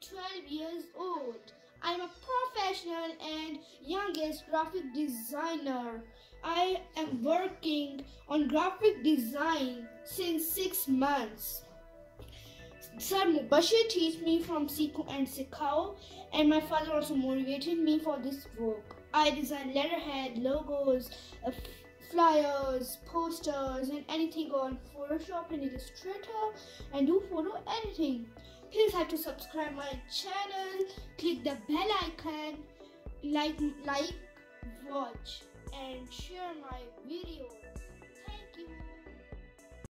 12 years old. I'm a professional and youngest graphic designer. I am working on graphic design since 6 months. Sir Mubashir teach me from Seekho and Sikhao and my father also motivated me for this work. I design letterhead, logos, uh, flyers, posters and anything on Photoshop and Illustrator and do photo editing. Please have to subscribe my channel, click the bell icon, like, like, watch and share my videos.